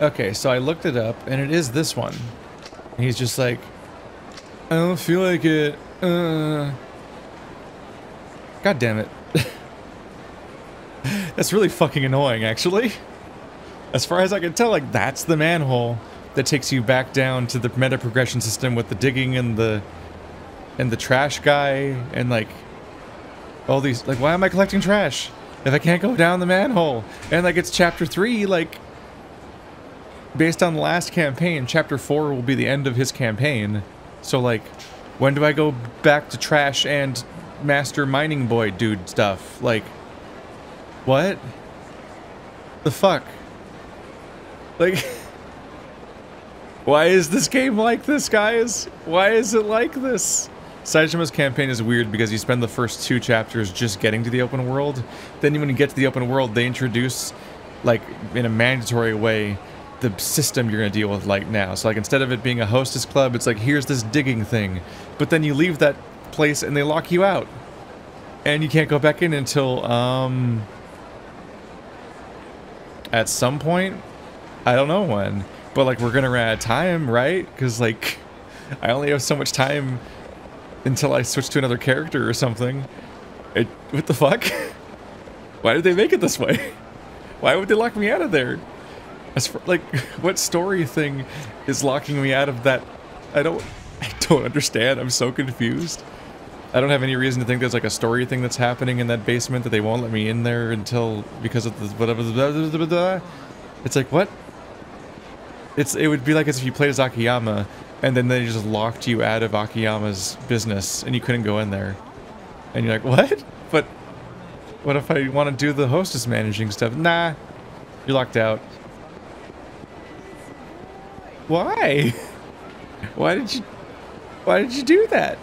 Okay, so I looked it up, and it is this one. And he's just like, I don't feel like it. Uh. God damn it. that's really fucking annoying, actually. As far as I can tell, like, that's the manhole that takes you back down to the meta progression system with the digging and the and the trash guy and like all these like why am I collecting trash if I can't go down the manhole and like it's chapter 3 like based on the last campaign chapter 4 will be the end of his campaign so like when do I go back to trash and master mining boy dude stuff like what the fuck like Why is this game like this, guys? Why is it like this? Saejima's campaign is weird because you spend the first two chapters just getting to the open world. Then when you get to the open world, they introduce, like, in a mandatory way, the system you're going to deal with like now. So, like, instead of it being a hostess club, it's like, here's this digging thing. But then you leave that place and they lock you out. And you can't go back in until, um... At some point? I don't know when. But like we're gonna run out of time, right? Because like I only have so much time until I switch to another character or something. It, what the fuck? Why did they make it this way? Why would they lock me out of there? As for, like, what story thing is locking me out of that? I don't, I don't understand. I'm so confused. I don't have any reason to think there's like a story thing that's happening in that basement that they won't let me in there until because of the whatever. Blah, blah, blah. It's like what? It's it would be like as if you played as Akiyama and then they just locked you out of Akiyama's business and you couldn't go in there. And you're like, what? But what if I want to do the hostess managing stuff? Nah, you're locked out. Why? Why did you why did you do that?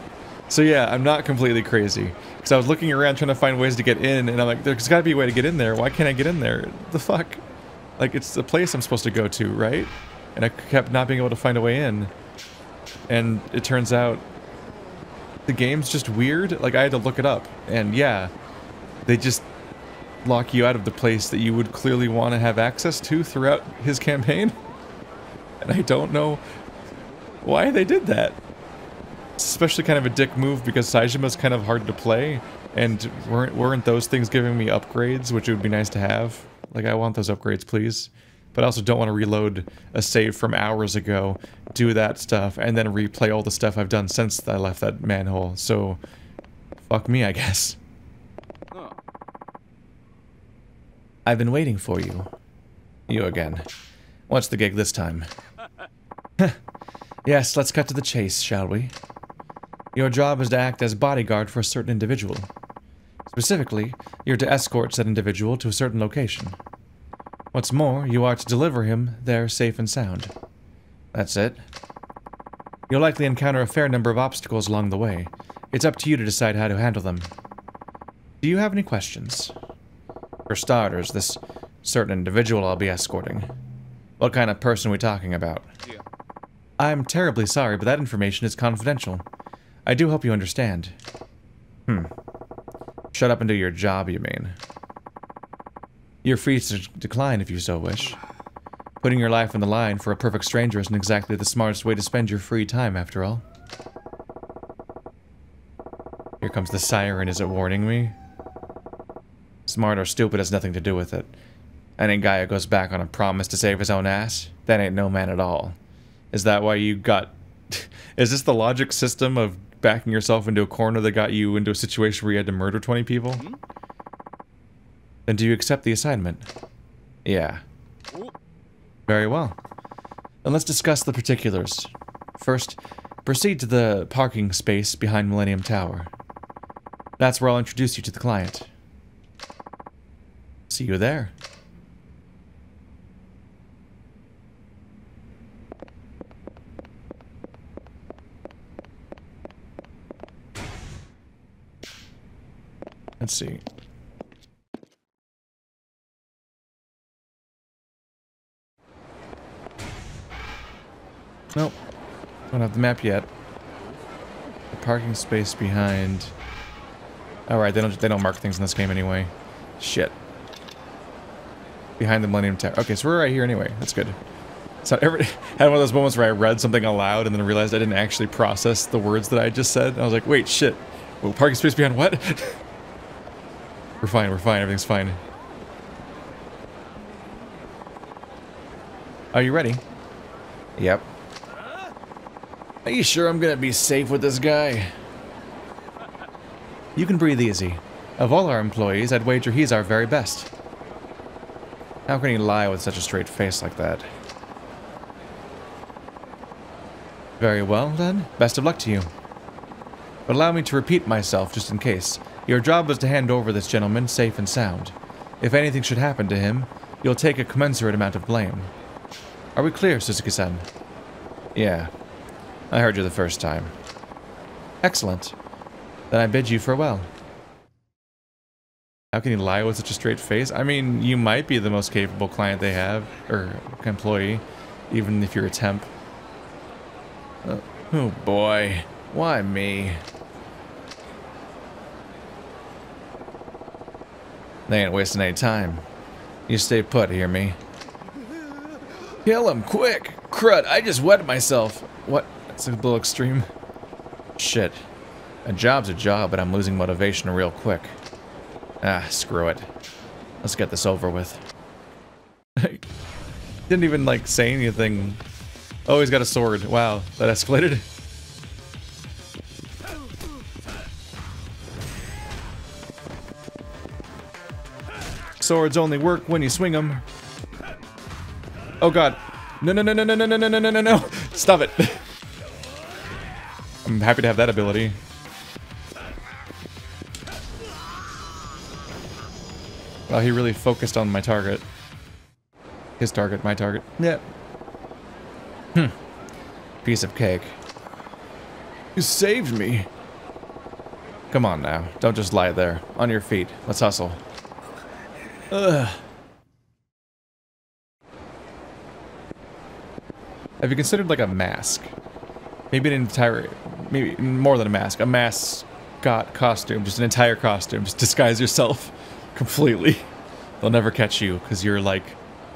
So yeah, I'm not completely crazy. Because I was looking around trying to find ways to get in, and I'm like, there's got to be a way to get in there. Why can't I get in there? The fuck? Like, it's the place I'm supposed to go to, right? And I kept not being able to find a way in. And it turns out the game's just weird. Like, I had to look it up. And yeah, they just lock you out of the place that you would clearly want to have access to throughout his campaign. And I don't know why they did that. It's especially kind of a dick move because Saejima's kind of hard to play. And weren't, weren't those things giving me upgrades, which it would be nice to have? Like, I want those upgrades, please. But I also don't want to reload a save from hours ago, do that stuff, and then replay all the stuff I've done since I left that manhole. So, fuck me, I guess. Oh. I've been waiting for you. You again. What's the gig this time? yes, let's cut to the chase, shall we? Your job is to act as bodyguard for a certain individual. Specifically, you're to escort said individual to a certain location. What's more, you are to deliver him there safe and sound. That's it. You'll likely encounter a fair number of obstacles along the way. It's up to you to decide how to handle them. Do you have any questions? For starters, this certain individual I'll be escorting. What kind of person are we talking about? Yeah. I'm terribly sorry, but that information is confidential. I do hope you understand. Hmm. Shut up and do your job, you mean. You're free to decline if you so wish. Putting your life on the line for a perfect stranger isn't exactly the smartest way to spend your free time, after all. Here comes the siren, is it warning me? Smart or stupid has nothing to do with it. Any guy who goes back on a promise to save his own ass, that ain't no man at all. Is that why you got... is this the logic system of backing yourself into a corner that got you into a situation where you had to murder 20 people? Mm -hmm. Then do you accept the assignment? Yeah. Very well. Then let's discuss the particulars. First, proceed to the parking space behind Millennium Tower. That's where I'll introduce you to the client. See you there. Let's see. Nope. Don't have the map yet. The parking space behind. Oh, Alright, they don't they don't mark things in this game anyway. Shit. Behind the Millennium Tower. Okay, so we're right here anyway. That's good. So every had one of those moments where I read something aloud and then realized I didn't actually process the words that I just said. I was like, wait, shit. Well, parking space behind what? we're fine, we're fine, everything's fine. Are you ready? Yep. Are you sure I'm gonna be safe with this guy? You can breathe easy. Of all our employees, I'd wager he's our very best. How can he lie with such a straight face like that? Very well, then. Best of luck to you. But allow me to repeat myself just in case. Your job was to hand over this gentleman safe and sound. If anything should happen to him, you'll take a commensurate amount of blame. Are we clear, Suzuki-san? Yeah. I heard you the first time. Excellent. Then I bid you farewell. How can you lie with such a straight face? I mean, you might be the most capable client they have, or employee, even if you're a temp. Uh, oh boy, why me? They ain't wasting any time. You stay put, hear me? Kill him, quick! Crud, I just wet myself. What? That's a little extreme. Shit. A job's a job, but I'm losing motivation real quick. Ah, screw it. Let's get this over with. Didn't even, like, say anything. Oh, he's got a sword. Wow, that escalated. Swords only work when you swing them. Oh god. No, no, no, no, no, no, no, no, no, no, no. Stop it. I'm happy to have that ability. Well, he really focused on my target. His target, my target. Yep. Hmm. Piece of cake. You saved me. Come on now. Don't just lie there. On your feet. Let's hustle. Ugh. Have you considered like a mask? Maybe an entire, maybe more than a mask, a mascot costume, just an entire costume. Just disguise yourself completely. They'll never catch you because you're like,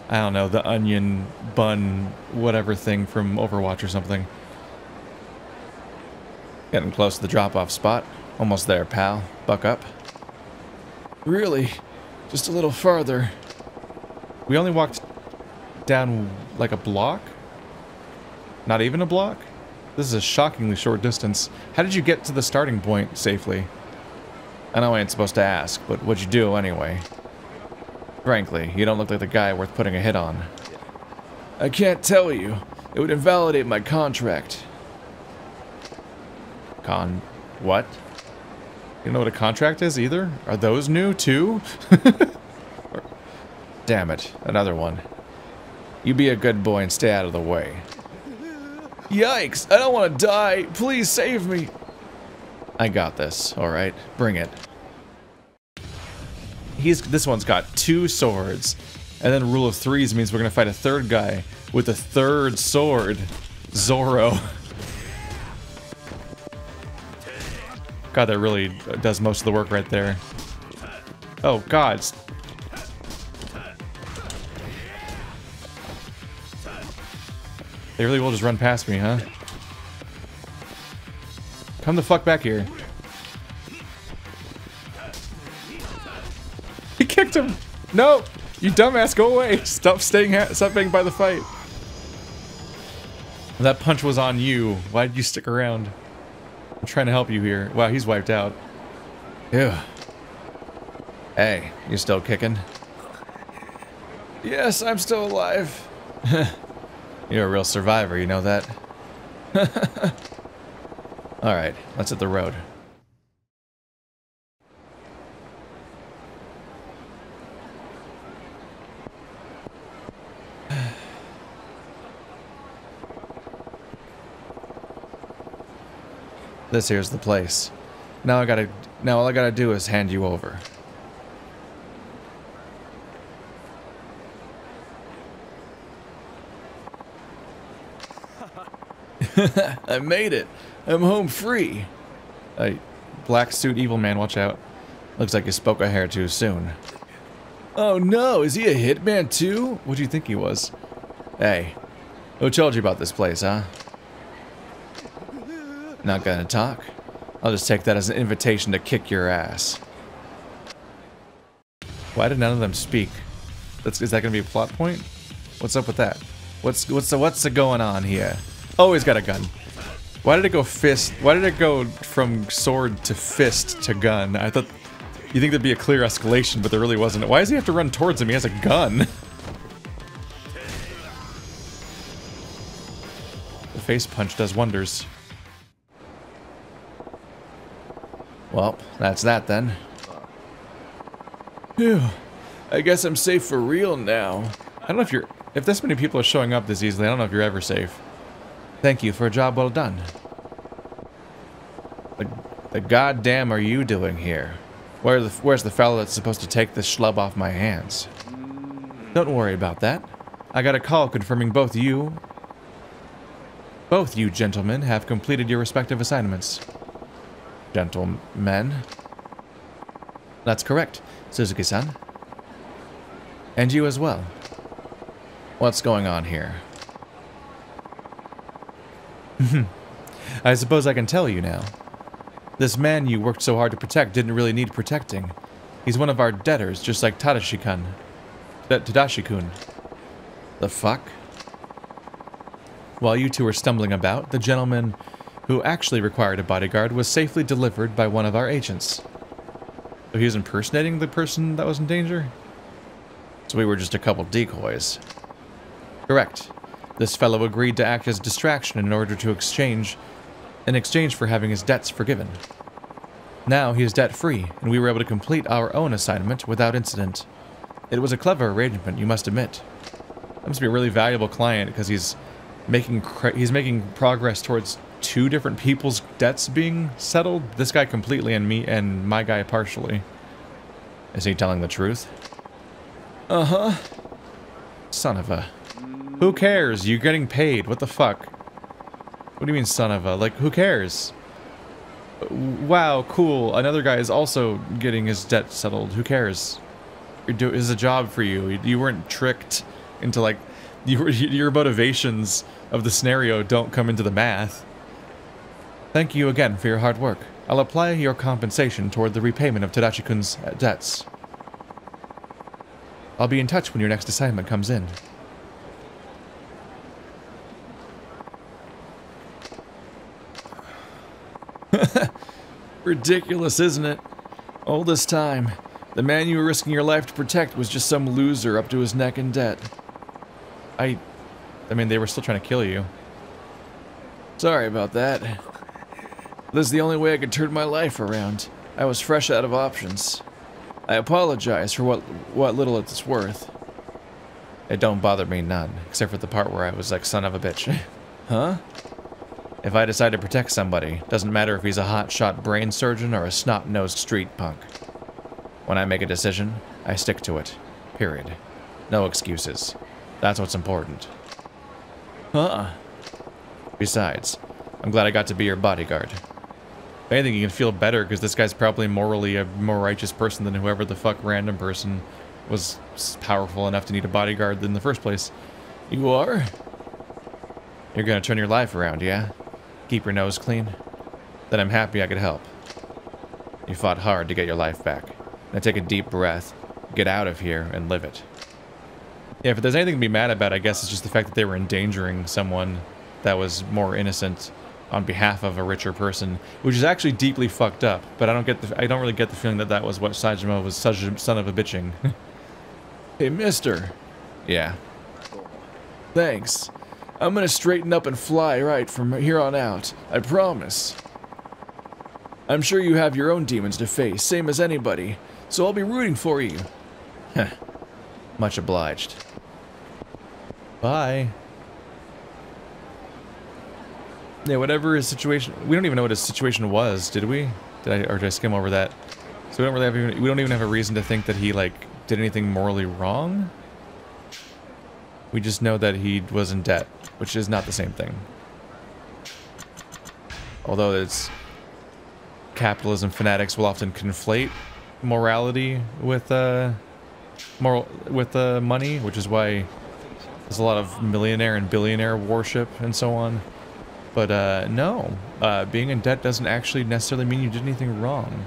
I don't know, the onion bun whatever thing from Overwatch or something. Getting close to the drop-off spot. Almost there, pal. Buck up. Really? Just a little farther. We only walked down like a block? Not even a block? This is a shockingly short distance. How did you get to the starting point safely? I know I ain't supposed to ask, but what'd you do anyway? Frankly, you don't look like the guy worth putting a hit on. I can't tell you. It would invalidate my contract. Con... what? You know what a contract is either? Are those new too? Damn it, another one. You be a good boy and stay out of the way. Yikes, I don't want to die. Please save me. I got this, alright? Bring it. He's This one's got two swords. And then rule of threes means we're gonna fight a third guy with a third sword. Zoro. God, that really does most of the work right there. Oh, God. They really will just run past me, huh? Come the fuck back here. He kicked him! No! You dumbass, go away! Stop staying stop being by the fight. That punch was on you. Why did you stick around? I'm trying to help you here. Wow, he's wiped out. Ew. Hey, you still kicking? Yes, I'm still alive. You're a real survivor, you know that? Alright, let's hit the road. This here's the place. Now I gotta, now all I gotta do is hand you over. I made it. I'm home free. A black suit evil man, watch out. Looks like you spoke a hair too soon. Oh no, is he a hitman too? What do you think he was? Hey, Who told you about this place, huh? Not gonna talk? I'll just take that as an invitation to kick your ass. Why did none of them speak? That's, is that gonna be a plot point? What's up with that? What's what's the what's the going on here? Oh, he's got a gun. Why did it go fist? Why did it go from sword to fist to gun? I thought you think there'd be a clear escalation, but there really wasn't. Why does he have to run towards him? He has a gun. the face punch does wonders. Well, that's that then. Phew. I guess I'm safe for real now. I don't know if you're... If this many people are showing up this easily, I don't know if you're ever safe. Thank you for a job well done. The, the goddamn are you doing here? Where the, where's the fellow that's supposed to take this schlub off my hands? Don't worry about that. I got a call confirming both you... Both you gentlemen have completed your respective assignments. Gentlemen? That's correct, Suzuki-san. And you as well. What's going on here? I suppose I can tell you now. This man you worked so hard to protect didn't really need protecting. He's one of our debtors, just like Tadashi-kun. Tadashi-kun. The fuck? While you two were stumbling about, the gentleman who actually required a bodyguard was safely delivered by one of our agents. So he was impersonating the person that was in danger? So we were just a couple decoys. Correct. This fellow agreed to act as a distraction in order to exchange, in exchange for having his debts forgiven. Now he is debt-free, and we were able to complete our own assignment without incident. It was a clever arrangement, you must admit. That must be a really valuable client because he's making he's making progress towards two different people's debts being settled. This guy completely and me and my guy partially. Is he telling the truth? Uh-huh. Son of a... Who cares? You're getting paid. What the fuck? What do you mean, son of a? Like, who cares? Wow, cool. Another guy is also getting his debt settled. Who cares? You're do is a job for you. you. Weren't tricked into like your your motivations of the scenario don't come into the math. Thank you again for your hard work. I'll apply your compensation toward the repayment of Tadashi-kun's uh, debts. I'll be in touch when your next assignment comes in. Ridiculous, isn't it? All this time, the man you were risking your life to protect was just some loser up to his neck in debt. I... I mean, they were still trying to kill you. Sorry about that. This is the only way I could turn my life around. I was fresh out of options. I apologize for what what little it's worth. It don't bother me none, except for the part where I was like, son of a bitch. huh? If I decide to protect somebody, doesn't matter if he's a hotshot brain surgeon or a snot-nosed street punk. When I make a decision, I stick to it. Period. No excuses. That's what's important. Huh? Besides, I'm glad I got to be your bodyguard. If anything, you can feel better because this guy's probably morally a more righteous person than whoever the fuck random person was powerful enough to need a bodyguard in the first place. You are? You're gonna turn your life around, yeah? Keep your nose clean? Then I'm happy I could help. You fought hard to get your life back. Now take a deep breath, get out of here, and live it. Yeah, if there's anything to be mad about, I guess it's just the fact that they were endangering someone that was more innocent on behalf of a richer person, which is actually deeply fucked up. But I don't get the I don't really get the feeling that that was what Saejima was such a son of a bitching. hey, Mister. Yeah. Thanks. I'm gonna straighten up and fly right from here on out. I promise. I'm sure you have your own demons to face, same as anybody, so I'll be rooting for you. Much obliged. Bye. Yeah, whatever his situation... We don't even know what his situation was, did we? Did I, or did I skim over that? So we don't really have even, we don't even have a reason to think that he, like, did anything morally wrong? We just know that he was in debt, which is not the same thing. Although it's capitalism fanatics will often conflate morality with uh moral with uh money, which is why There's a lot of millionaire and billionaire worship and so on. But uh, no, uh, being in debt doesn't actually necessarily mean you did anything wrong.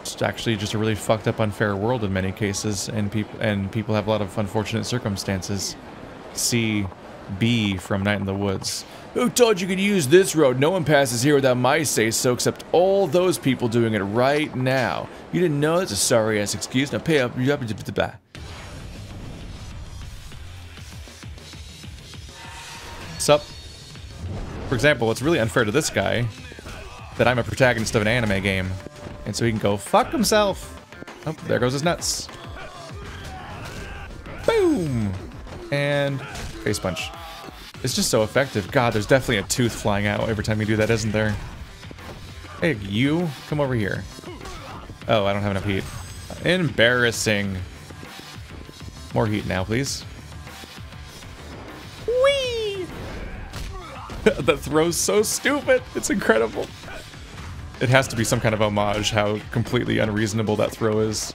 It's actually just a really fucked up, unfair world in many cases, and people and people have a lot of unfortunate circumstances. See Bea from Night in the Woods. Who told you could use this road? No one passes here without my say-so except all those people doing it right now. You didn't know? That's a sorry-ass excuse. Now pay up you up. Sup? For example, it's really unfair to this guy that I'm a protagonist of an anime game. And so he can go fuck himself. Oh, there goes his nuts. Boom! And face punch. It's just so effective. God, there's definitely a tooth flying out every time you do that, isn't there? Hey, you, come over here. Oh, I don't have enough heat. Embarrassing. More heat now, please. that throw's so stupid. It's incredible. It has to be some kind of homage how completely unreasonable that throw is.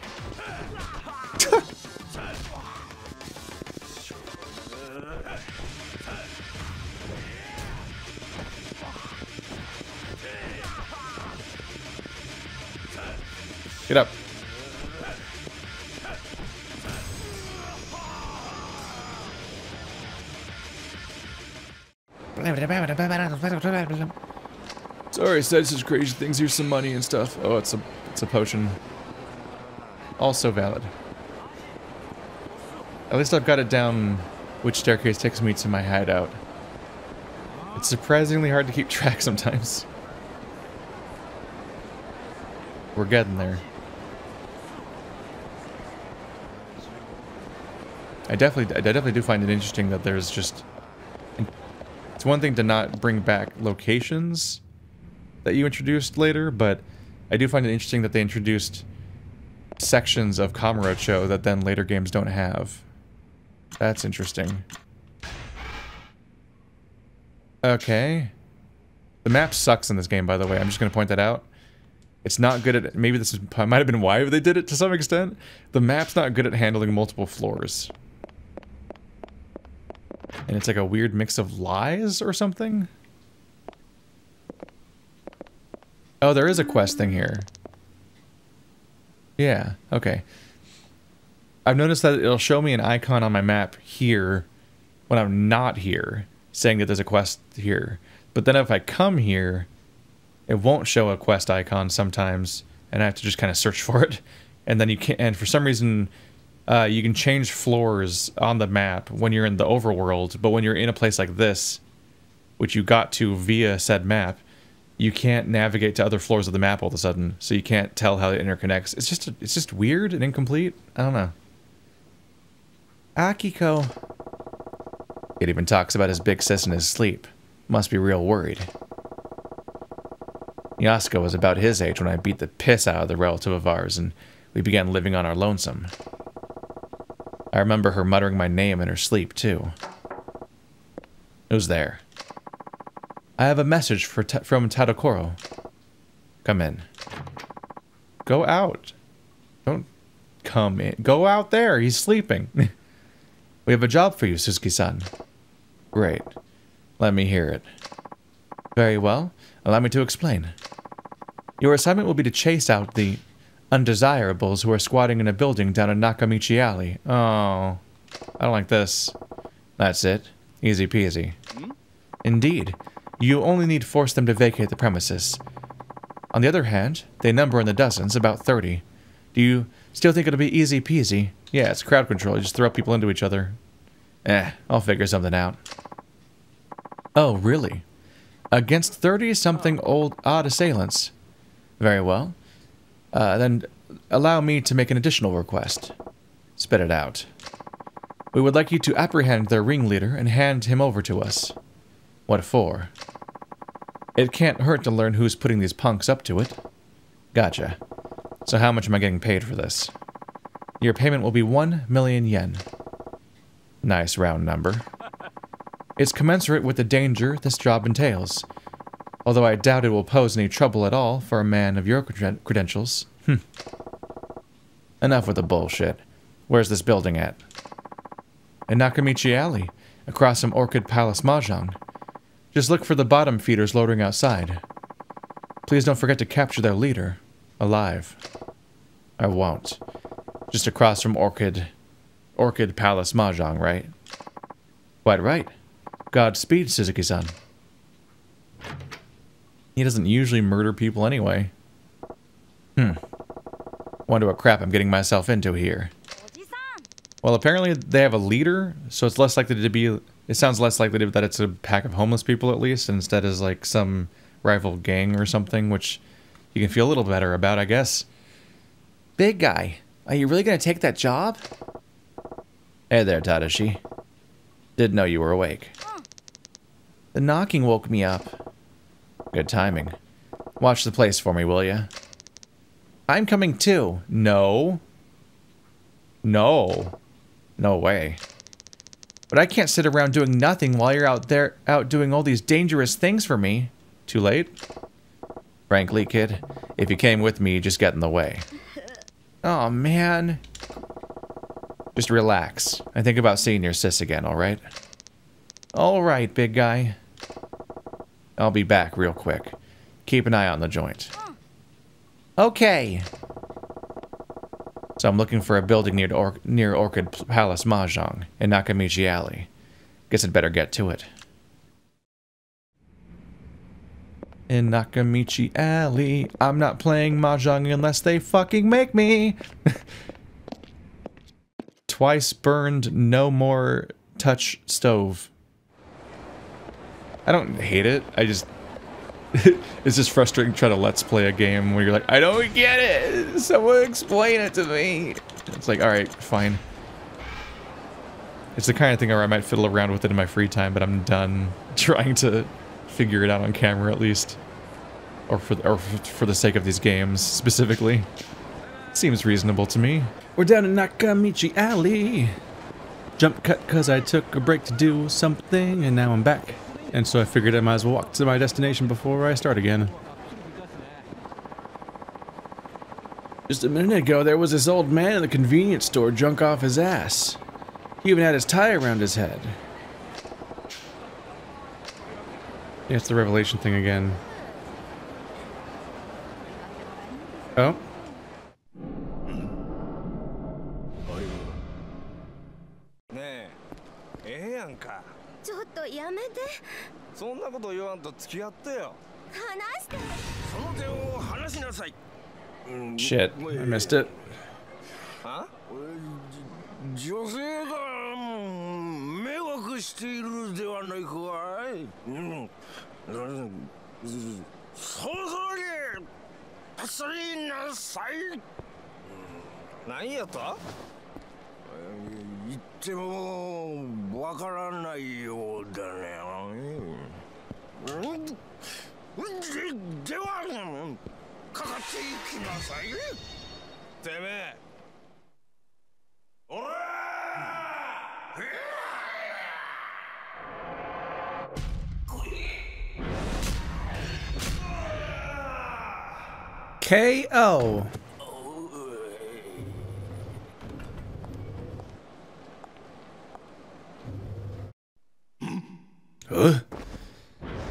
I said such crazy things. Here's some money and stuff. Oh, it's a it's a potion. Also valid. At least I've got it down which staircase takes me to my hideout. It's surprisingly hard to keep track sometimes. We're getting there. I definitely, I definitely do find it interesting that there's just... It's one thing to not bring back locations that you introduced later, but I do find it interesting that they introduced sections of Kamurocho that then later games don't have. That's interesting. Okay. The map sucks in this game, by the way. I'm just going to point that out. It's not good at... Maybe this is, might have been why they did it to some extent. The map's not good at handling multiple floors. And it's like a weird mix of lies or something? Oh, there is a quest thing here. Yeah, okay. I've noticed that it'll show me an icon on my map here when I'm not here, saying that there's a quest here. But then if I come here, it won't show a quest icon sometimes, and I have to just kind of search for it. And then you can't, and for some reason, uh, you can change floors on the map when you're in the overworld, but when you're in a place like this, which you got to via said map, you can't navigate to other floors of the map all of a sudden, so you can't tell how it interconnects. It's just it's just weird and incomplete. I don't know. Akiko. It even talks about his big sis in his sleep. Must be real worried. Yasuko was about his age when I beat the piss out of the relative of ours, and we began living on our lonesome. I remember her muttering my name in her sleep, too. It was there? I have a message for from Tadokoro. Come in. Go out. Don't come in. Go out there. He's sleeping. we have a job for you, Suzuki-san. Great. Let me hear it. Very well. Allow me to explain. Your assignment will be to chase out the undesirables who are squatting in a building down in Nakamichi Alley. Oh, I don't like this. That's it. Easy peasy. Hmm? Indeed. You only need to force them to vacate the premises. On the other hand, they number in the dozens, about 30. Do you still think it'll be easy peasy? Yeah, it's crowd control. You just throw people into each other. Eh, I'll figure something out. Oh, really? Against 30-something old odd assailants. Very well. Uh, then allow me to make an additional request. Spit it out. We would like you to apprehend their ringleader and hand him over to us. What for? It can't hurt to learn who's putting these punks up to it. Gotcha. So how much am I getting paid for this? Your payment will be one million yen. Nice round number. It's commensurate with the danger this job entails although I doubt it will pose any trouble at all for a man of your creden credentials. Hm. Enough with the bullshit. Where's this building at? in Nakamichi Alley, across from Orchid Palace Mahjong. Just look for the bottom feeders loitering outside. Please don't forget to capture their leader, alive. I won't. Just across from Orchid... Orchid Palace Mahjong, right? Quite right. Godspeed, Suzuki-san. He doesn't usually murder people anyway. Hmm. Wonder what crap I'm getting myself into here. Well, apparently they have a leader, so it's less likely to be... It sounds less likely that it's a pack of homeless people, at least, instead is like some rival gang or something, which you can feel a little better about, I guess. Big guy, are you really to take that job? Hey there, Tadashi. Didn't know you were awake. The knocking woke me up. Good timing. Watch the place for me, will ya? I'm coming too. No. No. No way. But I can't sit around doing nothing while you're out there out doing all these dangerous things for me. Too late? Frankly, kid, if you came with me, you just get in the way. Oh, man. Just relax and think about seeing your sis again, alright? Alright, big guy. I'll be back real quick. Keep an eye on the joint. Okay. So I'm looking for a building near, or near Orchid Palace Mahjong in Nakamichi Alley. Guess I'd better get to it. In Nakamichi Alley, I'm not playing Mahjong unless they fucking make me. Twice burned, no more touch stove. I don't hate it. I just it's just frustrating trying to let's play a game where you're like, I don't get it. Someone explain it to me. It's like, all right, fine. It's the kind of thing where I might fiddle around with it in my free time, but I'm done trying to figure it out on camera at least, or for or for the sake of these games specifically. Seems reasonable to me. We're down in Nakamichi Alley. Jump cut because I took a break to do something, and now I'm back. And so I figured I might as well walk to my destination before I start again. Just a minute ago, there was this old man in the convenience store drunk off his ass. He even had his tie around his head. Yeah, it's the revelation thing again. Oh? そんなこと言わんと付き合ってよ。話して。その点を話しなさい。Shit, I missed it. あ？女性が迷惑しているではないかい、うん、そろそろに助りなさい、何やと？言ってもわからないようだね。でではかかっていきなさいてめえおら KO.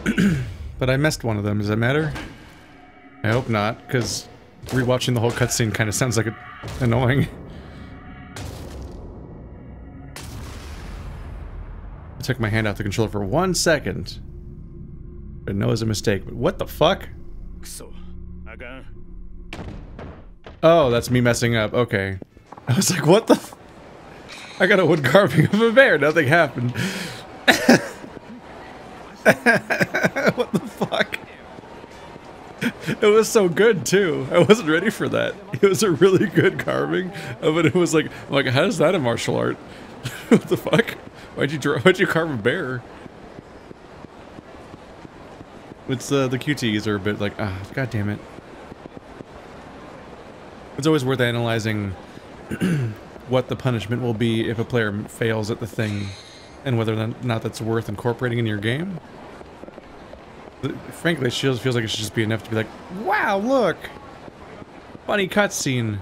But I missed one of them. Does that matter? I hope not, because rewatching the whole cutscene kind of sounds like it annoying. I took my hand off the controller for one second. I know it's a mistake, but what the fuck? Oh, that's me messing up. Okay. I was like, what the I got a wood carving of a bear. Nothing happened. what the fuck? It was so good too. I wasn't ready for that. It was a really good carving but it. Was like, I'm like, how is that a martial art? what the fuck? Why'd you draw? Why'd you carve a bear? It's uh, the QTEs are a bit like, ah, god damn it. It's always worth analyzing what the punishment will be if a player fails at the thing, and whether or not that's worth incorporating in your game frankly, it feels, like it should just be enough to be like, wow, look! Funny cutscene.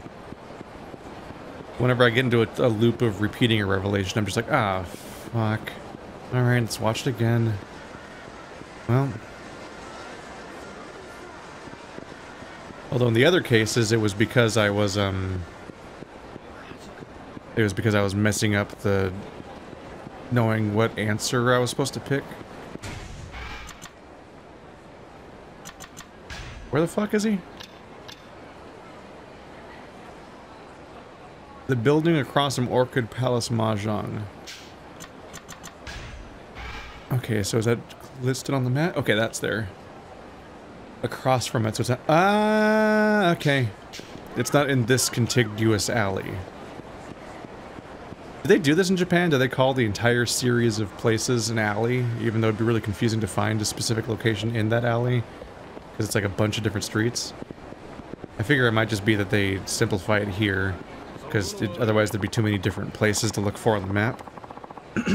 Whenever I get into a, a loop of repeating a revelation, I'm just like, ah, fuck. Alright, let's watch it again. Well. Although in the other cases, it was because I was, um... It was because I was messing up the... Knowing what answer I was supposed to pick. Where the fuck is he? The building across from Orchid Palace Mahjong. Okay, so is that listed on the map? Okay, that's there. Across from it, so it's not- Ah, okay. It's not in this contiguous alley. Do they do this in Japan? Do they call the entire series of places an alley, even though it'd be really confusing to find a specific location in that alley? Because it's like a bunch of different streets. I figure it might just be that they simplify it here, because otherwise there'd be too many different places to look for on the map.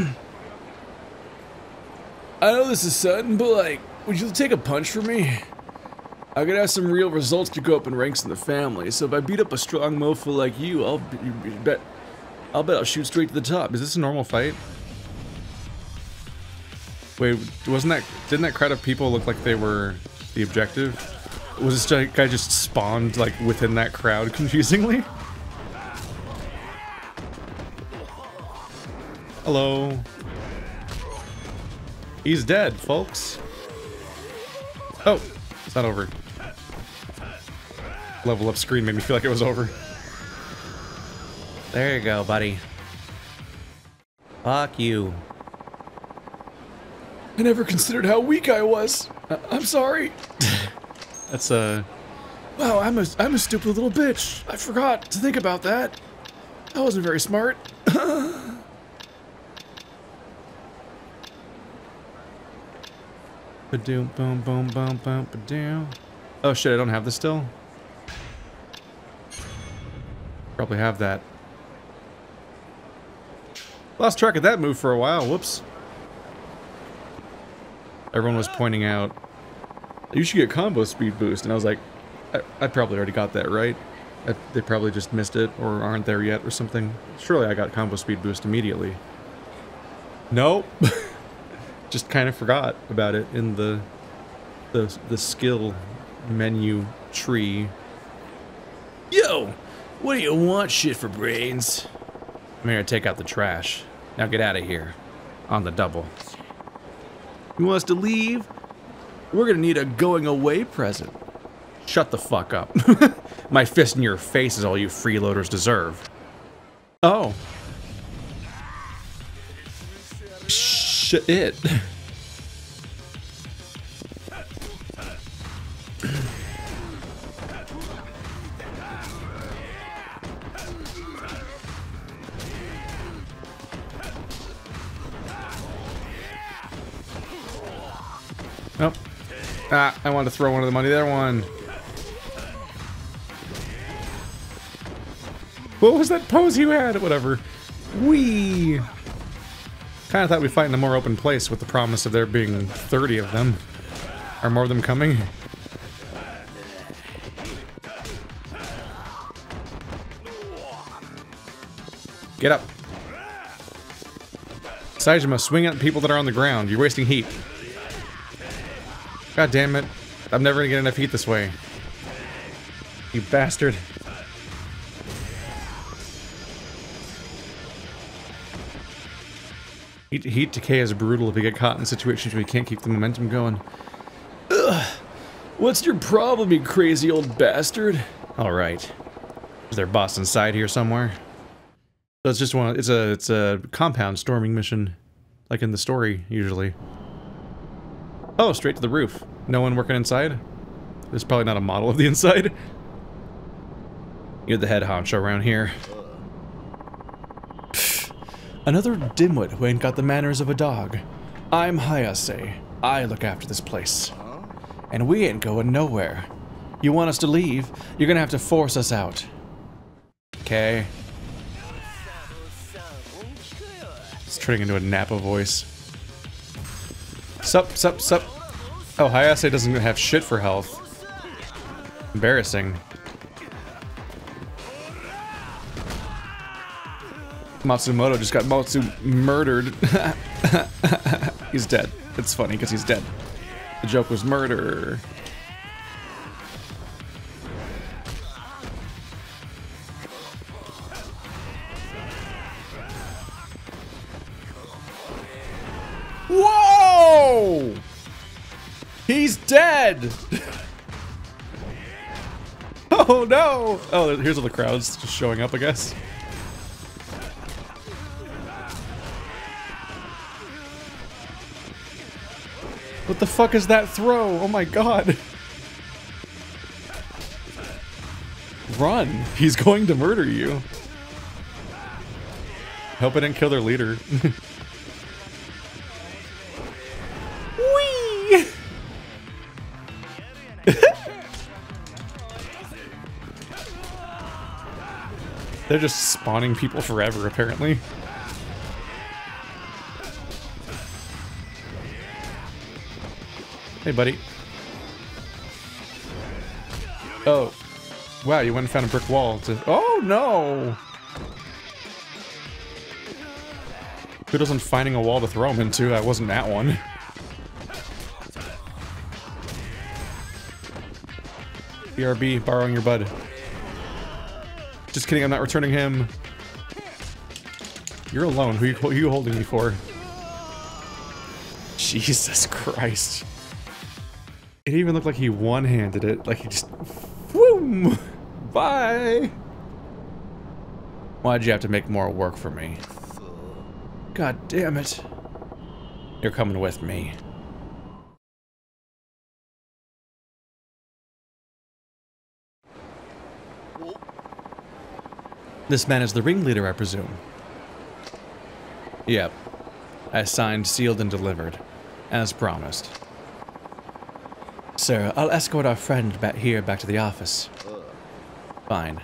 I know this is sudden, but like, would you take a punch for me? I gotta have some real results to go up in ranks in the family, so if I beat up a strong mofo like you, I'll be, bet, I'll bet I'll shoot straight to the top. Is this a normal fight? Wait, wasn't that, didn't that crowd of people look like they were the objective? Was this guy just spawned, like, within that crowd confusingly? Hello. He's dead, folks. Oh, it's not over. Level up screen made me feel like it was over. There you go, buddy. Fuck you. I never considered how weak I was. I I'm sorry. That's, uh... Wow, I'm a, I'm a stupid little bitch. I forgot to think about that. I wasn't very smart. Ba-doom, boom, boom, boom, boom, ba-doom. Oh shit, I don't have this still? Probably have that. Lost track of that move for a while, whoops. Everyone was pointing out, you should get combo speed boost, and I was like, I, I probably already got that, right? I, they probably just missed it, or aren't there yet, or something. Surely I got combo speed boost immediately. Nope. just kind of forgot about it in the the the skill menu tree. Yo, what do you want, shit for brains? I'm here to take out the trash. Now get out of here. On the double. You want us to leave? We're gonna need a going away present. Shut the fuck up. My fist in your face is all you freeloaders deserve. Oh. Shit. I wanted to throw one of the money. There one. What was that pose you had? Whatever. Wee. Kind of thought we'd fight in a more open place with the promise of there being 30 of them. Are more of them coming? Get up. Saejima, swing at people that are on the ground. You're wasting heat. God damn it. I'm never gonna get enough heat this way. You bastard. Heat, heat decay is brutal if you get caught in situations where you can't keep the momentum going. Ugh. What's your problem, you crazy old bastard? Alright. Is there a boss inside here somewhere? So it's just one, it's a, it's a compound storming mission. Like in the story, usually. Oh, straight to the roof. No one working inside? There's probably not a model of the inside. You're the head honcho around here. Pfft. Another dimwit who ain't got the manners of a dog. I'm Hayase. I look after this place. And we ain't going nowhere. You want us to leave, you're gonna have to force us out. Okay. It's turning into a Napa voice. Sup, sup, sup. Oh, Hayase doesn't have shit for health. Embarrassing. Matsumoto just got Matsu murdered. he's dead. It's funny because he's dead. The joke was murder. Dead! oh no! Oh, here's all the crowds just showing up, I guess. What the fuck is that throw? Oh my god. Run. He's going to murder you. Hope I didn't kill their leader. They're just spawning people forever, apparently. Hey, buddy. Oh. Wow, you went and found a brick wall to... Oh, no! Who doesn't finding a wall to throw him into. That wasn't that one. BRB, borrowing your bud. Just kidding, I'm not returning him. You're alone. Who, who are you holding me for? Jesus Christ. It even looked like he one-handed it. Like he just... Whoom! Bye! Why'd you have to make more work for me? God damn it. You're coming with me. This man is the ringleader, I presume. Yep. I signed, sealed, and delivered. As promised. Sir, I'll escort our friend back here back to the office. Fine.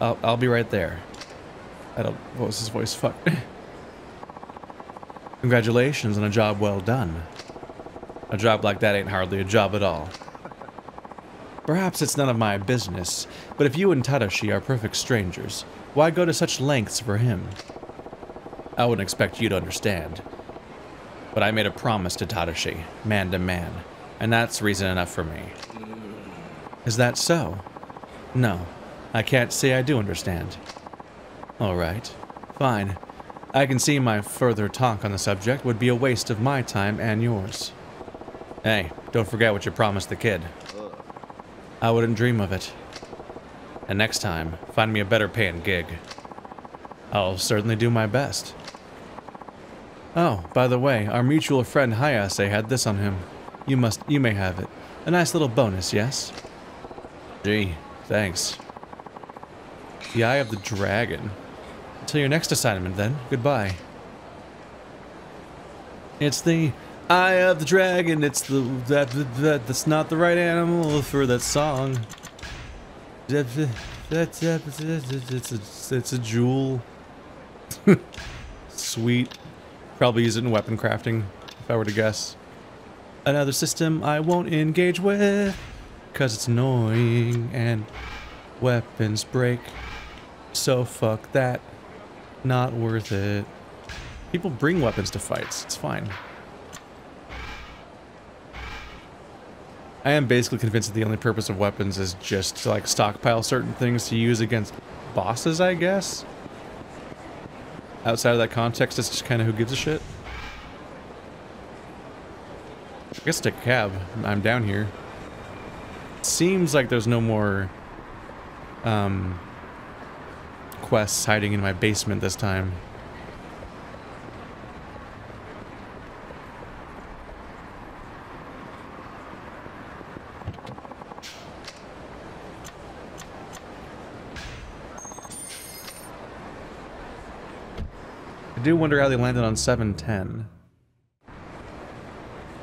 I'll, I'll be right there. I don't... What was his voice? Fuck. Congratulations on a job well done. A job like that ain't hardly a job at all. Perhaps it's none of my business, but if you and Tadashi are perfect strangers, why go to such lengths for him? I wouldn't expect you to understand. But I made a promise to Tadashi, man to man, and that's reason enough for me. Is that so? No, I can't say I do understand. Alright, fine. I can see my further talk on the subject would be a waste of my time and yours. Hey, don't forget what you promised the kid. I wouldn't dream of it. And next time, find me a better paying gig. I'll certainly do my best. Oh, by the way, our mutual friend Hayase had this on him. You must, you may have it. A nice little bonus, yes? Gee, thanks. The Eye of the Dragon. Until your next assignment, then. Goodbye. It's the Eye of the Dragon. It's the that that that's not the right animal for that song. That's it's a it's a jewel. Sweet. Probably use it in weapon crafting, if I were to guess. Another system I won't engage with, cause it's annoying and weapons break. So fuck that. Not worth it. People bring weapons to fights. It's fine. I am basically convinced that the only purpose of weapons is just to like stockpile certain things to use against bosses, I guess. Outside of that context, it's just kind of who gives a shit. I guess take a cab. I'm down here. Seems like there's no more um, quests hiding in my basement this time. I do wonder how they landed on 710.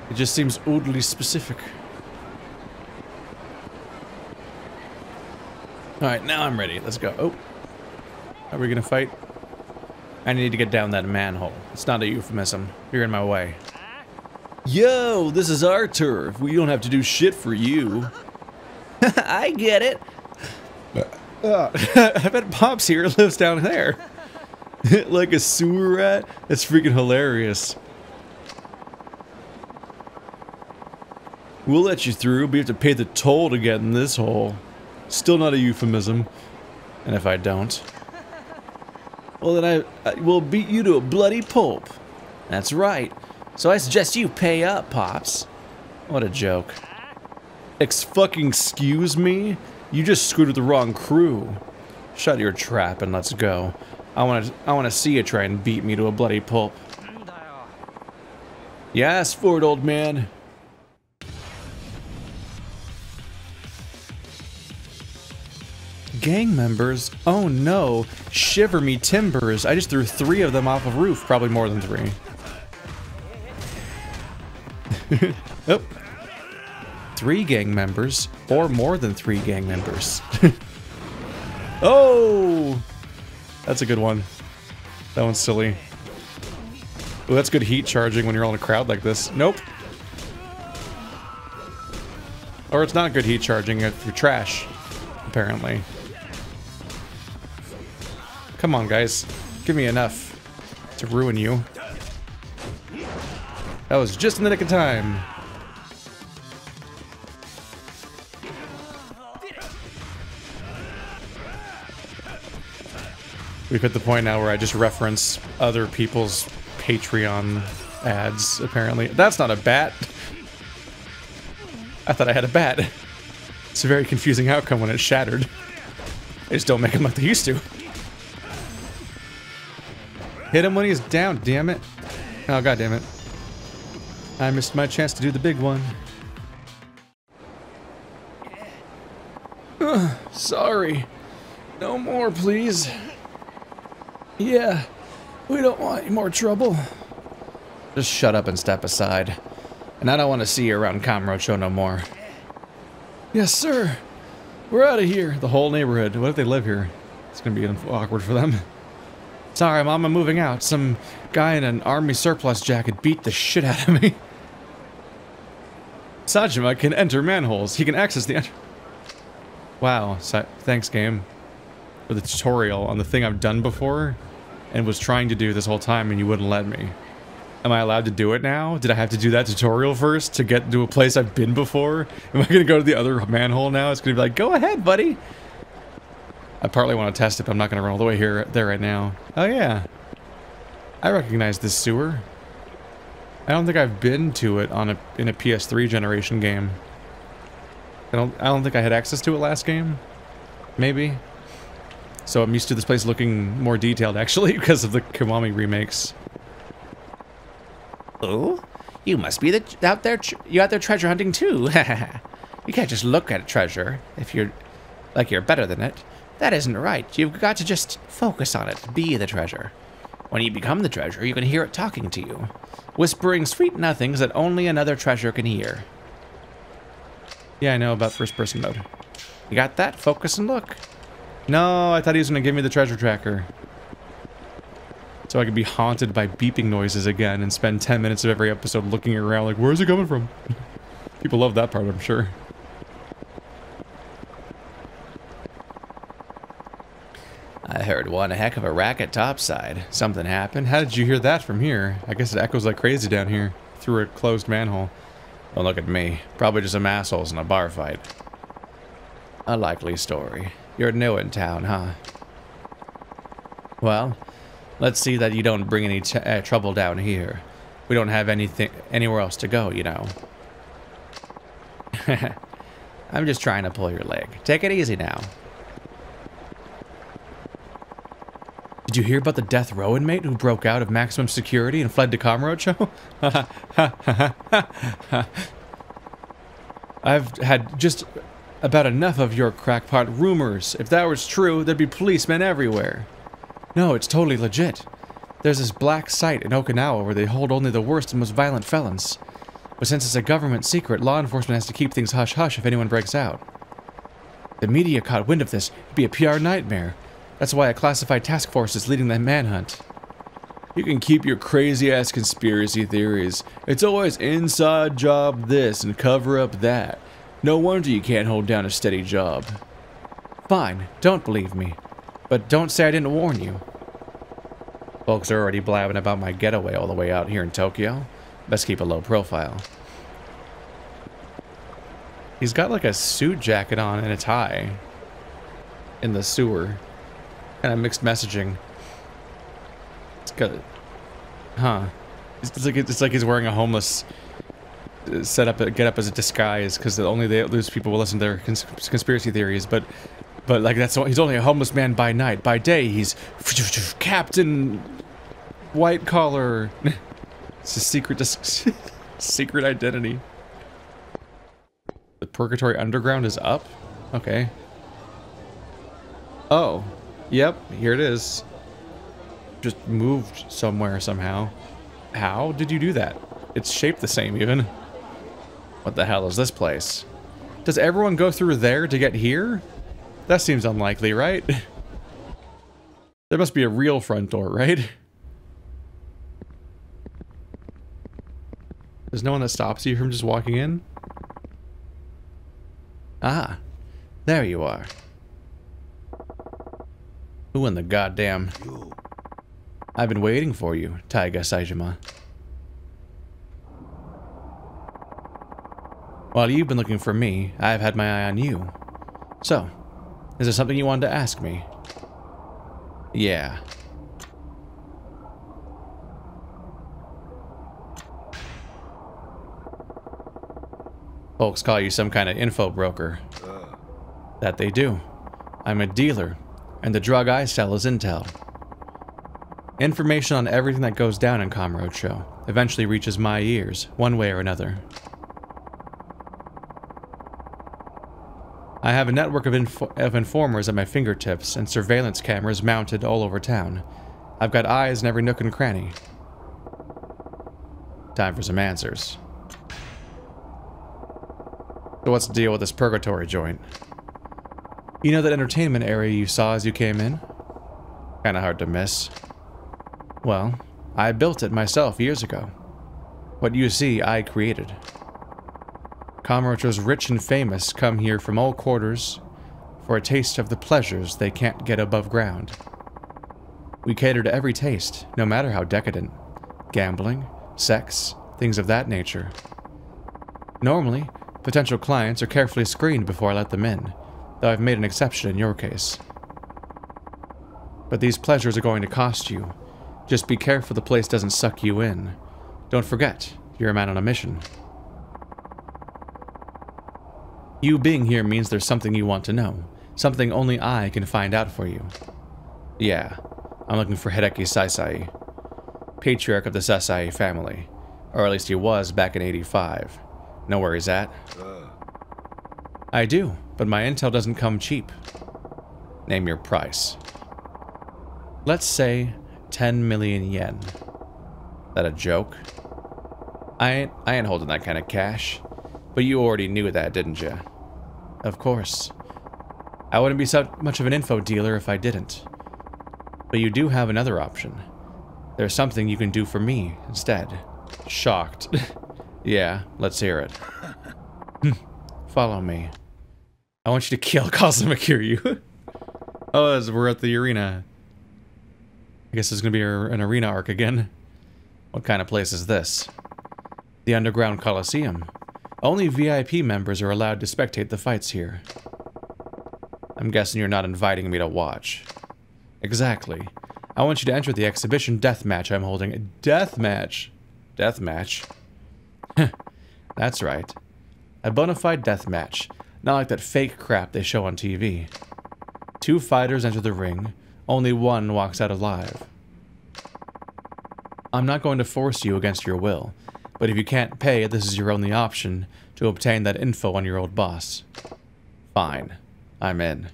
It just seems oddly specific. Alright, now I'm ready. Let's go. Oh. Are we gonna fight? I need to get down that manhole. It's not a euphemism. You're in my way. Yo, this is our turf. We don't have to do shit for you. I get it. Uh, I bet Pops here lives down there. like a sewer rat? That's freaking hilarious. We'll let you through, but you have to pay the toll to get in this hole. Still not a euphemism. And if I don't, well then I, I will beat you to a bloody pulp. That's right. So I suggest you pay up, Pops. What a joke. Ex fucking excuse me? You just screwed with the wrong crew. Shut your trap and let's go. I want to I want to see you try and beat me to a bloody pulp. Yes, Ford, old man. Gang members? Oh no. Shiver me timbers. I just threw three of them off a roof. Probably more than three. oh. Three gang members. Or more than three gang members. oh! That's a good one. That one's silly. Oh, that's good heat charging when you're all in a crowd like this. Nope. Or it's not good heat charging if you're trash, apparently. Come on, guys. Give me enough to ruin you. That was just in the nick of time. We've hit the point now where I just reference other people's Patreon ads, apparently. That's not a bat. I thought I had a bat. It's a very confusing outcome when it's shattered. They just don't make them like they used to. Hit him when he's down, damn it. Oh, god damn it. I missed my chance to do the big one. Ugh, sorry. No more, please. Yeah, we don't want any more trouble. Just shut up and step aside. And I don't want to see you around Kamurocho no more. Yes, sir. We're out of here. The whole neighborhood. What if they live here? It's gonna be awkward for them. Sorry, Mom, I'm moving out. Some guy in an army surplus jacket beat the shit out of me. Saejima can enter manholes. He can access the... Wow. Sa thanks, game. For the tutorial on the thing I've done before and was trying to do this whole time and you wouldn't let me. Am I allowed to do it now? Did I have to do that tutorial first to get to a place I've been before? Am I going to go to the other manhole now? It's going to be like, go ahead, buddy. I partly want to test it, but I'm not going to run all the way here there right now. Oh, yeah. I recognize this sewer. I don't think I've been to it on a in a PS3 generation game. I don't I don't think I had access to it last game. Maybe. So I'm used to this place looking more detailed actually because of the Kiwami remakes. Oh, you must be the out there. You out there treasure hunting too. you can't just look at a treasure if you're like you're better than it. That isn't right. You've got to just focus on it. Be the treasure. When you become the treasure, you can hear it talking to you, whispering sweet nothings that only another treasure can hear. Yeah, I know about first-person mode. You got that? Focus and look. No, I thought he was going to give me the treasure tracker. So I could be haunted by beeping noises again and spend 10 minutes of every episode looking around like, where's it coming from? People love that part, I'm sure. I heard one heck of a racket topside. Something happened. How did you hear that from here? I guess it echoes like crazy down here through a closed manhole. Don't look at me. Probably just some assholes in a bar fight. A likely story. You're new in town, huh? Well, let's see that you don't bring any uh, trouble down here. We don't have anything anywhere else to go, you know. I'm just trying to pull your leg. Take it easy now. Did you hear about the death row inmate who broke out of maximum security and fled to Kamurocho? I've had just about enough of your crackpot rumors. If that was true, there'd be policemen everywhere. No, it's totally legit. There's this black site in Okinawa where they hold only the worst and most violent felons. But since it's a government secret, law enforcement has to keep things hush-hush if anyone breaks out. The media caught wind of this. It'd be a PR nightmare. That's why a classified task force is leading the manhunt. You can keep your crazy ass conspiracy theories. It's always inside job this and cover up that. No wonder you can't hold down a steady job. Fine, don't believe me. But don't say I didn't warn you. Folks are already blabbing about my getaway all the way out here in Tokyo. Best keep a low profile. He's got like a suit jacket on and a tie. In the sewer. Kind of mixed messaging. It's got... Huh. It's, like, it's like he's wearing a homeless set up, a get up as a disguise because only they, those people will listen to their cons conspiracy theories. But, but like that's he's only a homeless man by night. By day, he's Captain White Collar. it's a secret, secret identity. The Purgatory Underground is up. Okay. Oh, yep. Here it is. Just moved somewhere somehow. How did you do that? It's shaped the same even. What the hell is this place? Does everyone go through there to get here? That seems unlikely, right? there must be a real front door, right? There's no one that stops you from just walking in? Ah, there you are. Who in the goddamn... I've been waiting for you, Taiga Saejima. While you've been looking for me, I've had my eye on you. So, is there something you wanted to ask me? Yeah. Folks call you some kind of info broker. Uh. That they do. I'm a dealer, and the drug I sell is intel. Information on everything that goes down in Kamurocho eventually reaches my ears, one way or another. I have a network of, info of informers at my fingertips and surveillance cameras mounted all over town. I've got eyes in every nook and cranny. Time for some answers. So what's the deal with this purgatory joint? You know that entertainment area you saw as you came in? Kinda hard to miss. Well, I built it myself years ago. What you see, I created. Kamurocho's rich and famous come here from all quarters for a taste of the pleasures they can't get above ground. We cater to every taste, no matter how decadent. Gambling, sex, things of that nature. Normally, potential clients are carefully screened before I let them in, though I've made an exception in your case. But these pleasures are going to cost you, just be careful the place doesn't suck you in. Don't forget, you're a man on a mission. You being here means there's something you want to know. Something only I can find out for you. Yeah, I'm looking for Hideki Sasai, patriarch of the Sasai family. Or at least he was back in 85. Know where he's at? Uh. I do, but my intel doesn't come cheap. Name your price. Let's say 10 million yen. That a joke? I ain't, I ain't holding that kind of cash. But you already knew that, didn't you? Of course. I wouldn't be so much of an info dealer if I didn't. But you do have another option. There's something you can do for me instead. Shocked. yeah, let's hear it. Hmm. Follow me. I want you to kill Kazuma Kiryu. oh, as we're at the arena. I guess there's gonna be an arena arc again. What kind of place is this? The Underground Coliseum. Only VIP members are allowed to spectate the fights here. I'm guessing you're not inviting me to watch. Exactly. I want you to enter the exhibition death match I'm holding. A death match? Death match? That's right. A bona fide death match. Not like that fake crap they show on TV. Two fighters enter the ring. Only one walks out alive. I'm not going to force you against your will, but if you can't pay, this is your only option to obtain that info on your old boss. Fine. I'm in.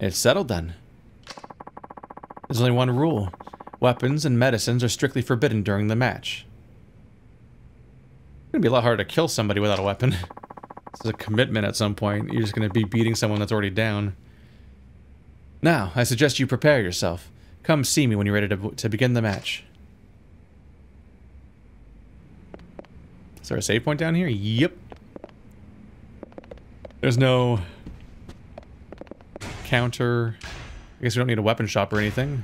It's settled then. There's only one rule. Weapons and medicines are strictly forbidden during the match. It's gonna be a lot harder to kill somebody without a weapon. This is a commitment at some point. You're just gonna be beating someone that's already down. Now, I suggest you prepare yourself. Come see me when you're ready to, to begin the match. Is there a save point down here? Yep. There's no counter. I guess we don't need a weapon shop or anything.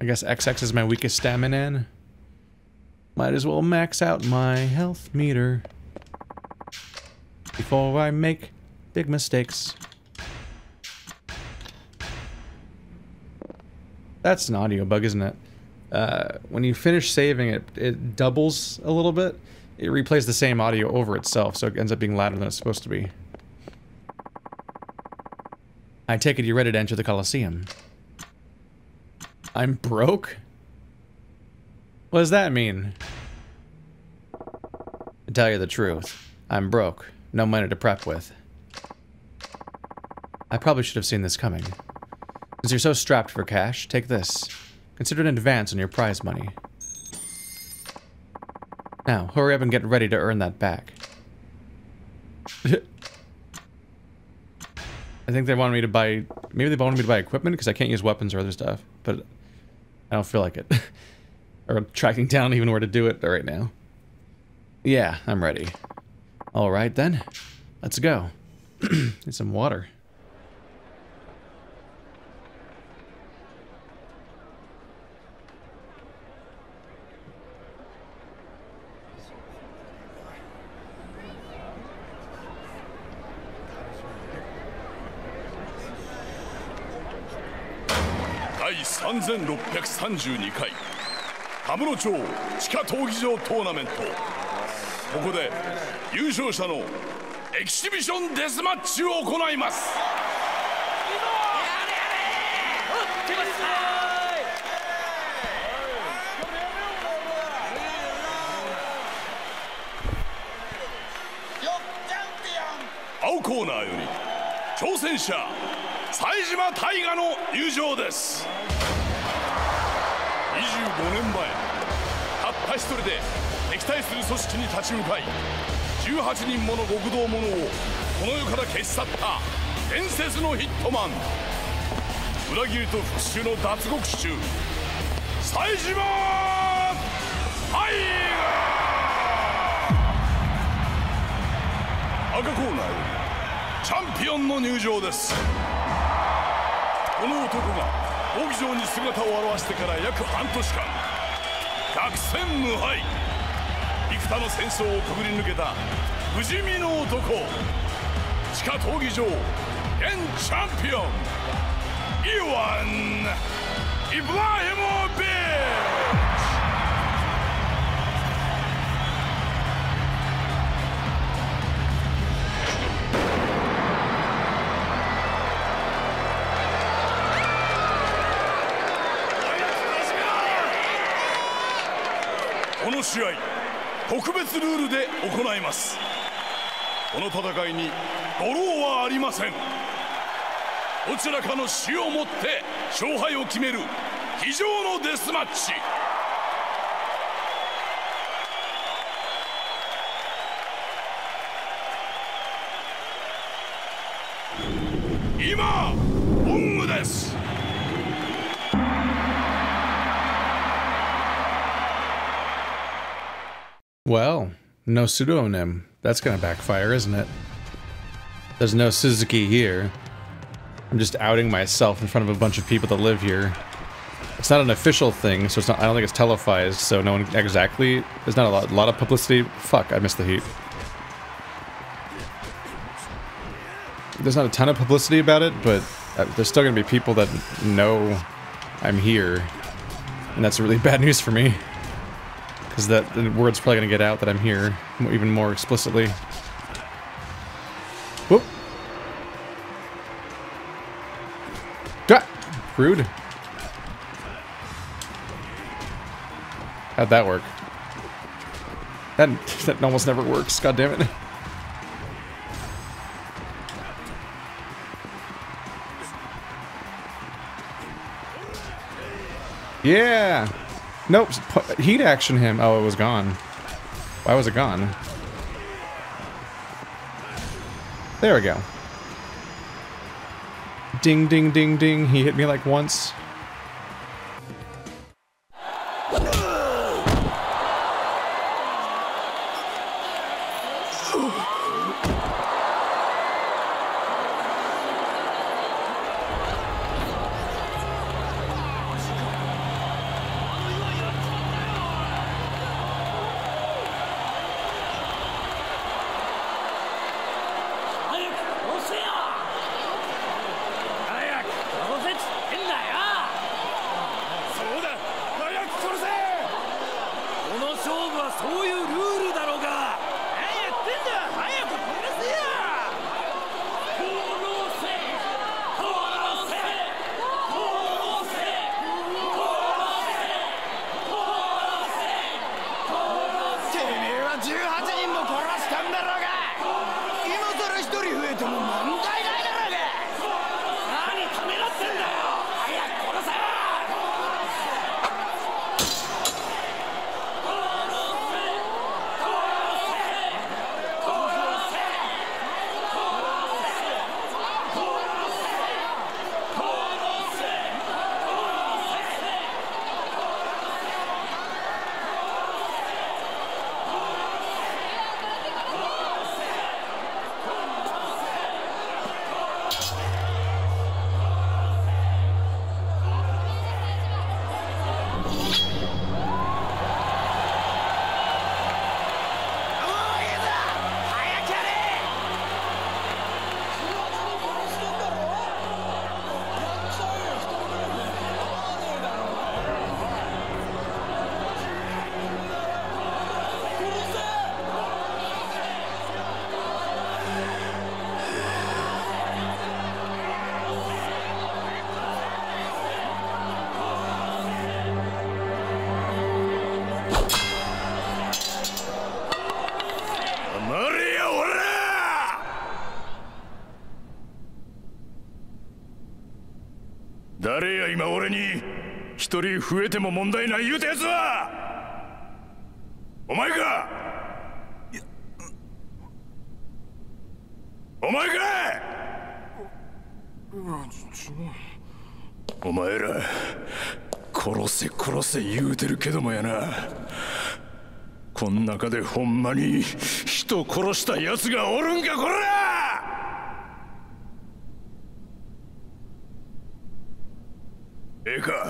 I guess XX is my weakest stamina. Might as well max out my health meter before I make big mistakes. That's an audio bug, isn't it? Uh, when you finish saving it, it doubles a little bit. It replays the same audio over itself, so it ends up being louder than it's supposed to be. I take it you're ready to enter the Colosseum. I'm broke? What does that mean? To tell you the truth, I'm broke. No money to prep with. I probably should have seen this coming. Since you're so strapped for cash, take this. Consider it an advance on your prize money. Now, hurry up and get ready to earn that back. I think they wanted me to buy... Maybe they wanted me to buy equipment because I can't use weapons or other stuff. But I don't feel like it. or tracking down even where to do it right now. Yeah, I'm ready. Alright then. Let's go. Need some water. 3632回羽室町地下闘技場トーナメント。ここで優勝者のエキシビションデスマッチを行います。青コーナーより挑戦者冴島大河の入場です。一人で敵対する組織に立ち向かい18人もの極道者をこの世から消し去った伝説のヒットマン。裏切りと復讐の脱獄衆冴島タイガー。赤コーナーよりチャンピオンの入場です。この男が闘技場に姿を現してから約半年間。戦無敗。幾多の戦争をくぐり抜けた不死身の男。地下闘技場現チャンピオン。イワン・イブラヒモビル試合特別ルールで行います。この戦いにドローはありません。どちらかの死をもって勝敗を決める非常のデスマッチ。Well, no pseudonym. That's gonna backfire, isn't it? There's no Suzuki here. I'm just outing myself in front of a bunch of people that live here. It's not an official thing, so it's not. I don't think it's televised, so no one exactly. There's not a lot, a lot of publicity. Fuck, I missed the heat. There's not a ton of publicity about it, but uh, there's still gonna be people that know I'm here, and that's really bad news for me. Because that the word's probably going to get out that I'm here even more explicitly. Whoop. Ah, rude. How'd that work? That, that almost never works, god damn it. Yeah! Nope, heat action him. Oh, it was gone. Why was it gone? There we go. Ding, ding, ding, ding. He hit me like once. 一人増えても問題ない言うたやつはお前か！お前か！お前ら殺せ殺せ言うてるけどもやな。こん中でほんまに人殺した奴がおるんかこら！ええか？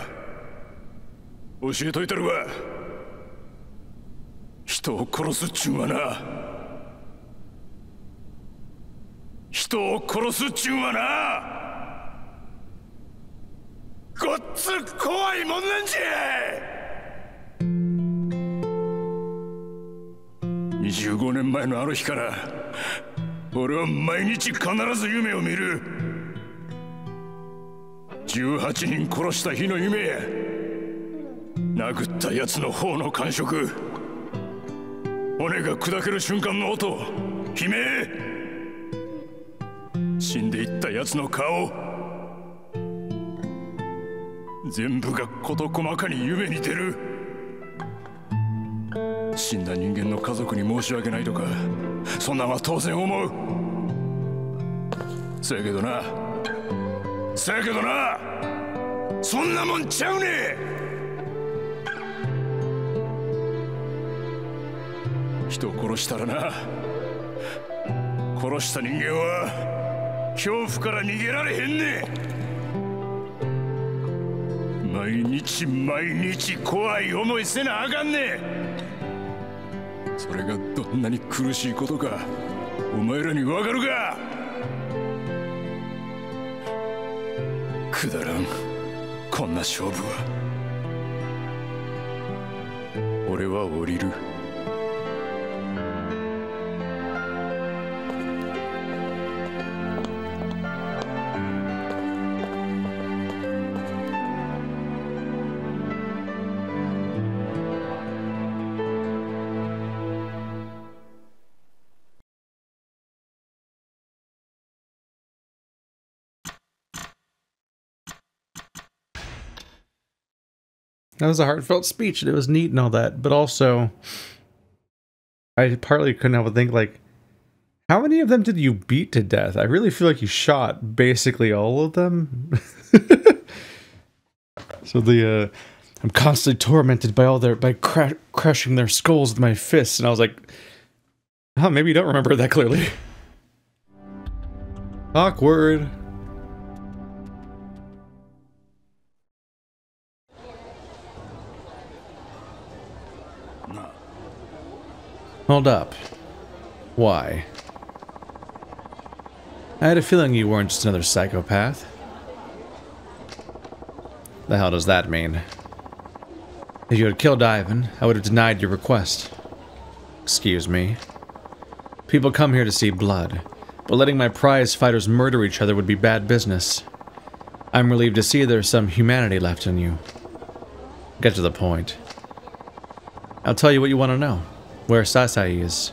教えといたるわ。人を殺すっちゅうんはな。人を殺すっちゅうんはな。ごっつ怖いもんなんじゃ。25年前のあの日から俺は毎日必ず夢を見る。18人殺した日の夢や。殴った奴の方の感触。骨が砕ける瞬間の音。悲鳴。死んでいった奴の顔。全部が事細かに夢に出る。死んだ人間の家族に申し訳ないとか。そんなんは当然思う。そやけどな。そやけどな。そんなもんちゃうね人を殺したらな。殺した人間は恐怖から逃げられへんね。毎日毎日怖い思いせなあかんね。それがどんなに苦しいことかお前らにわかるか。くだらん。こんな勝負は。俺は降りる。That was a heartfelt speech and it was neat and all that, but also I partly couldn't help but think like how many of them did you beat to death? I really feel like you shot basically all of them. so the uh I'm constantly tormented by all their by cra- crushing their skulls with my fists and I was like Oh, maybe you don't remember that clearly. Awkward. Hold up. Why? I had a feeling you weren't just another psychopath. The hell does that mean? If you had killed Ivan, I would have denied your request. Excuse me. People come here to see blood, but letting my prize fighters murder each other would be bad business. I'm relieved to see there's some humanity left in you. Get to the point. I'll tell you what you want to know where Sasai is.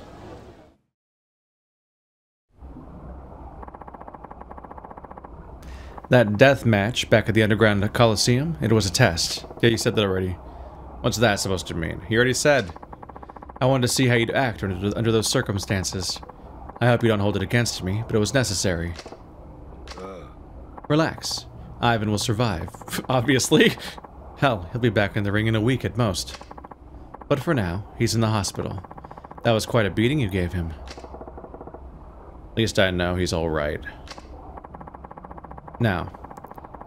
That death match back at the Underground Coliseum, it was a test. Yeah, you said that already. What's that supposed to mean? He already said. I wanted to see how you'd act under, under those circumstances. I hope you don't hold it against me, but it was necessary. Relax. Ivan will survive. Obviously. Hell, he'll be back in the ring in a week at most. But for now, he's in the hospital. That was quite a beating you gave him. At least I know he's alright. Now,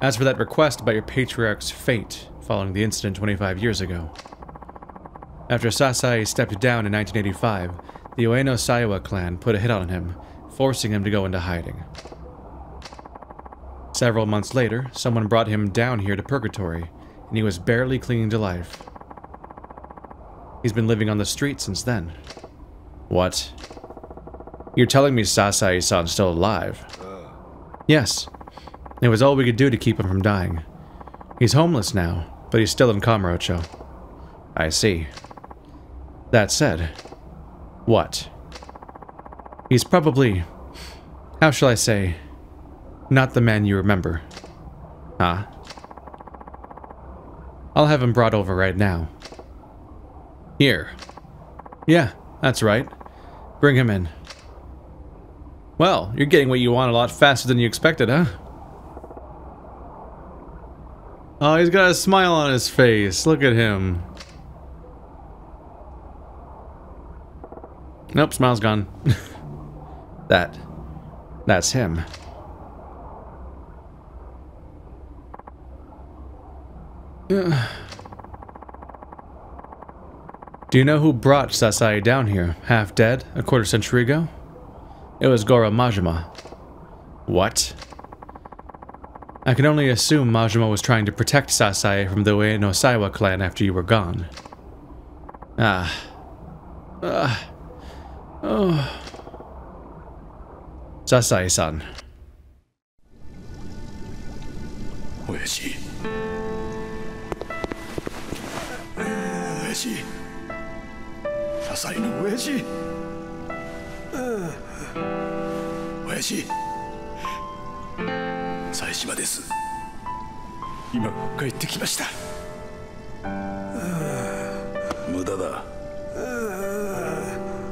as for that request about your patriarch's fate following the incident 25 years ago. After Sasai stepped down in 1985, the Ueno Seiwa clan put a hit on him, forcing him to go into hiding. Several months later, someone brought him down here to Purgatory, and he was barely clinging to life. He's been living on the street since then. What? You're telling me Sasai-san's still alive? Uh. Yes. It was all we could do to keep him from dying. He's homeless now, but he's still in Kamurocho. I see. That said, what? He's probably, how shall I say, not the man you remember. Huh? I'll have him brought over right now. Here. Yeah, that's right. Bring him in. Well, you're getting what you want a lot faster than you expected, huh? Oh, he's got a smile on his face. Look at him. Nope, smile's gone. that. That's him. Do you know who brought Sasai down here, half dead, a quarter century ago? It was Goro Majima. What? I can only assume Majima was trying to protect Sasai from the Ueno Seiwa clan after you were gone. Ah. Ah. Oh. Sasai-san. 親支えの親父。親父。冴島です。今帰ってきました。無駄だ。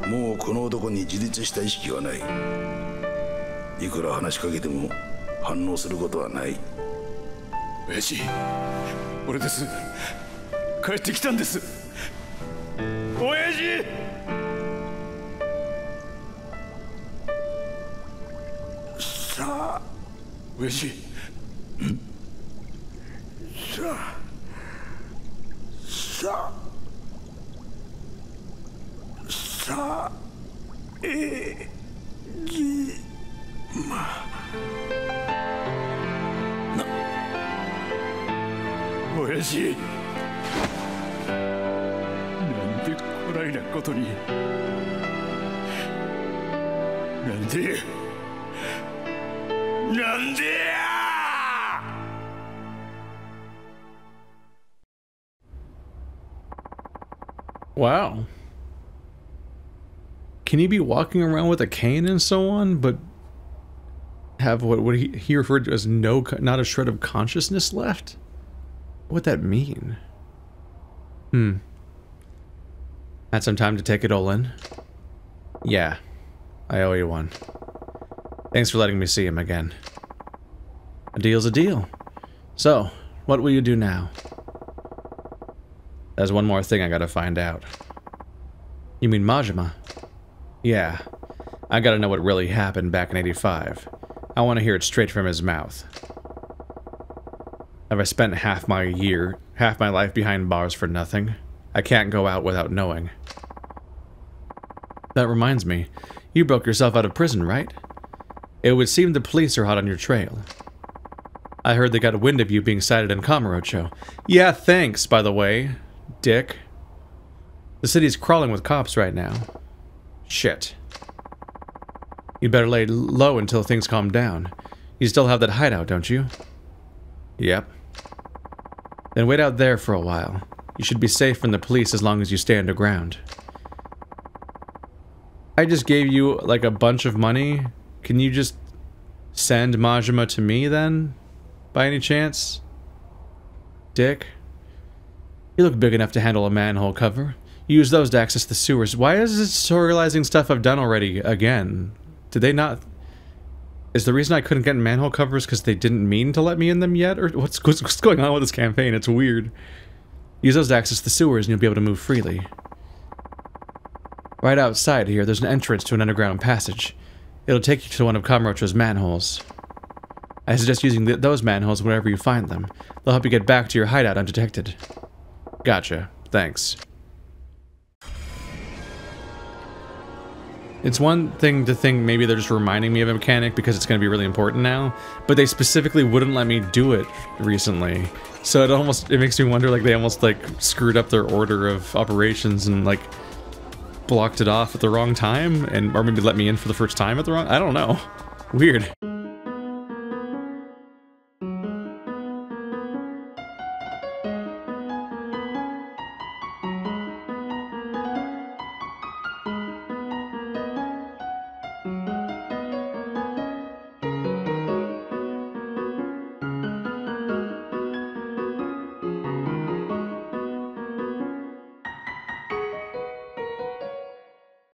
もうこの男に自立した意識はない。いくら話しかけても反応することはない。親父俺です。帰ってきたんです。じ。さあ上い。Can he be walking around with a cane and so on, but have what what he, he referred to as no, not a shred of consciousness left? What would that mean? Hmm. Had some time to take it all in? Yeah. I owe you one. Thanks for letting me see him again. A deal's a deal. So, what will you do now? There's one more thing I gotta find out. You mean Majima? Yeah. I gotta know what really happened back in 85. I want to hear it straight from his mouth. Have I spent half my year, half my life behind bars for nothing? I can't go out without knowing. That reminds me, you broke yourself out of prison, right? It would seem the police are hot on your trail. I heard they got wind of you being sighted in Kamurocho. Yeah, thanks, by the way, dick. The city's crawling with cops right now. Shit. You'd better lay low until things calm down. You still have that hideout, don't you? Yep. Then wait out there for a while. You should be safe from the police as long as you stay underground. I just gave you, like, a bunch of money. Can you just send Majima to me, then? By any chance? Dick? You look big enough to handle a manhole cover. Use those to access the sewers. Why is this tutorializing stuff I've done already again? Did they not... Is the reason I couldn't get manhole covers because they didn't mean to let me in them yet? Or what's, what's going on with this campaign? It's weird. Use those to access the sewers and you'll be able to move freely. Right outside here, there's an entrance to an underground passage. It'll take you to one of Kamurocho's manholes. I suggest using th those manholes whenever you find them. They'll help you get back to your hideout undetected. Gotcha. Thanks. It's one thing to think maybe they're just reminding me of a mechanic because it's going to be really important now, but they specifically wouldn't let me do it recently. So it almost it makes me wonder like they almost like screwed up their order of operations and like blocked it off at the wrong time and or maybe let me in for the first time at the wrong I don't know. Weird.